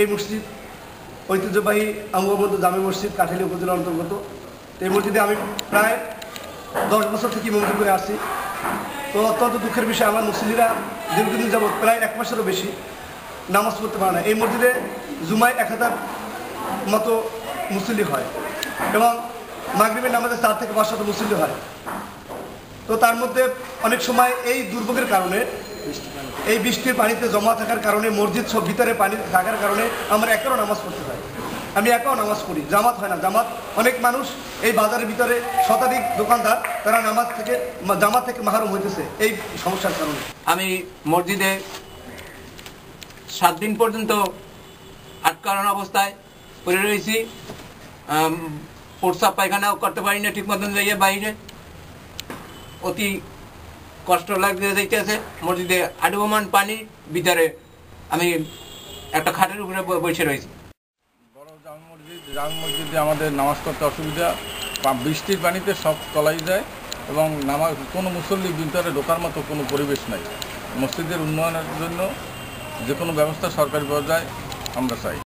এই মসজিদ ঐতিহ্যবাহী আঙ্গবন্ধু জামে মসজিদ কাঠালি উপজেলার অন্তর্গত। এই মসজিদে আমি প্রায় দশ বছর থেকে মঞ্জুর করে আসছি। তো অত্যন্ত দুঃখের বিষয়, আমার মুসলিরা দীর্ঘদিন যাবৎ প্রায় এক মাসেরও বেশি নামাজ পড়তে পারে না। এই মসজিদে জুমায় এক হাজার মতো মুসল্লি হয় এবং মাগরিবের নামাজে চার থেকে পাঁচ শত মুসল্লি হয়। তো তার মধ্যে অনেক সময় এই দুর্ভোগের কারণে এই বৃষ্টির পানিতে জমা থাকার কারণে মসজিদ সব ভিতরে পানি থাকার কারণে আমরা একারও নামাজ পড়তে হয় আমি একাও নামাজ পড়ি জামাত হয় না জামাত। অনেক মানুষ এই বাজারের ভিতরে শতাধিক দোকানদার তারা নামাজ থেকে জামাত থেকে মাহরুম হইতেছে এই সমস্যার কারণে। আমি মসজিদে সাত দিন পর্যন্ত আটকানো অবস্থায় পড়ে রয়েছি। আম, পায়খানাও করতে পারি না ঠিক মতন যাইয়ে বাইরে। অতি কষ্ট লাগতে যাইতেছে। মসজিদে আডুবমান পানি, ভিতরে আমি একটা খাটের উপরে বসে রয়েছি। বড় জামে মসজিদ, জামে মসজিদে আমাদের নামাজ পড়তে অসুবিধা। বৃষ্টির পানিতে সব তলাই যায় এবং নামাজ, কোনো মুসল্লি ভিতরে ঢোকার মতো কোনো পরিবেশ নাই। মসজিদের উন্নয়নের জন্য যে কোনো ব্যবস্থা সরকারি পর্যায়ে আমরা চাই।